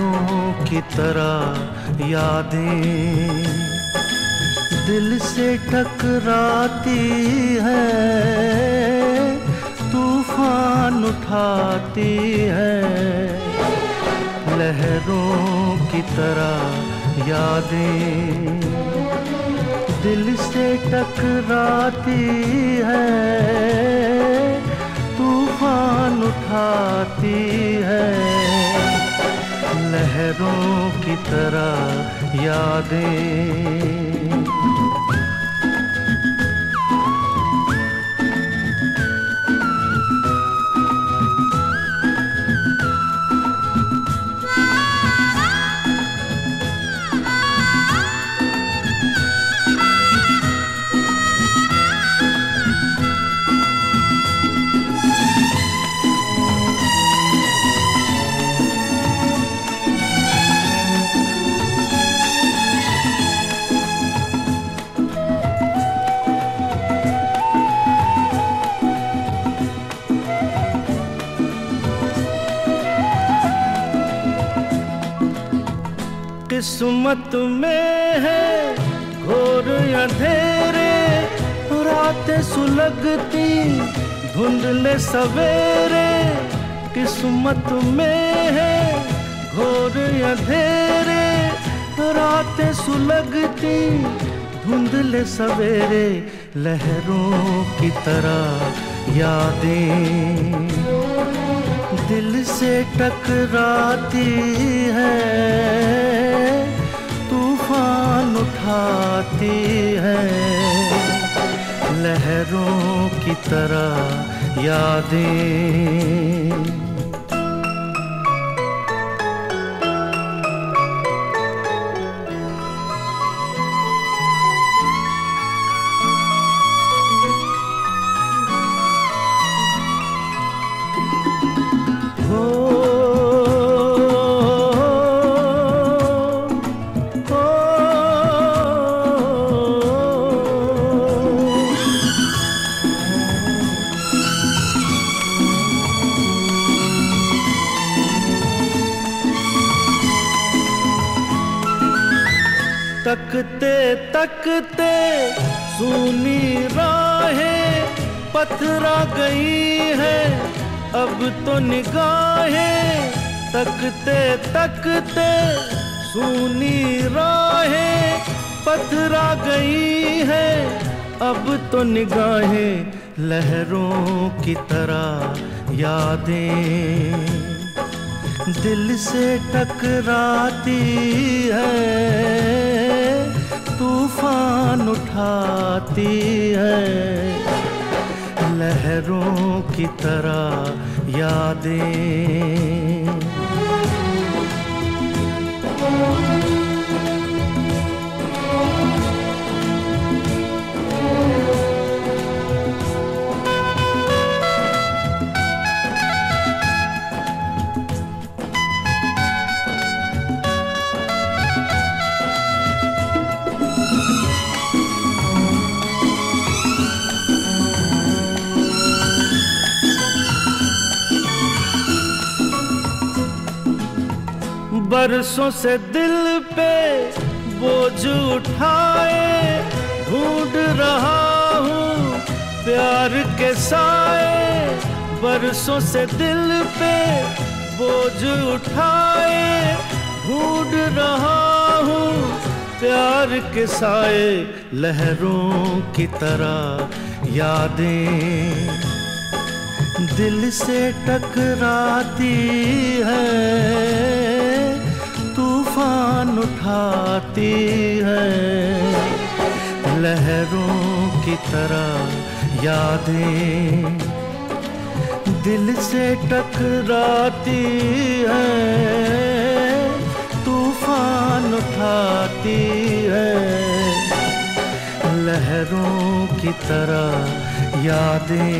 तरह यादें। दिल से टकराती है, तूफ़ान उठाती है। लहरों की तरह यादें। दिल से टकराती है, तूफ़ान उठाती है। लहरों की तरह यादें। किस्मत में है, घोर अंधेरे, रातें सुलगती, धुंधले सवेरे। किस्मत में है, घोर अंधेरे, रातें सुलगती, धुंधले सवेरे, लहरों की तरह यादें। दिल से टकराती है तूफ़ान उठाती है। लहरों की तरह यादें तकते तकते सुनी राहें, पथरा गई है, अब तो निगाहें। तकते तकते सुनी राहें, पथरा गई है, अब तो निगाहें। लहरों की तरह यादें, दिल से टकराती है। उठाती है। लहरों की तरह यादें। बरसों से दिल पे बोझ उठाए, ढूंढ रहा हूँ प्यार के साए। बरसों से दिल पे बोझ उठाए, ढूंढ रहा हूँ प्यार के साए। लहरों की तरह यादें दिल से टकराती है। उठाती है। लहरों की तरह यादें दिल से टकराती है। तूफ़ान उठाती है। लहरों की तरह यादें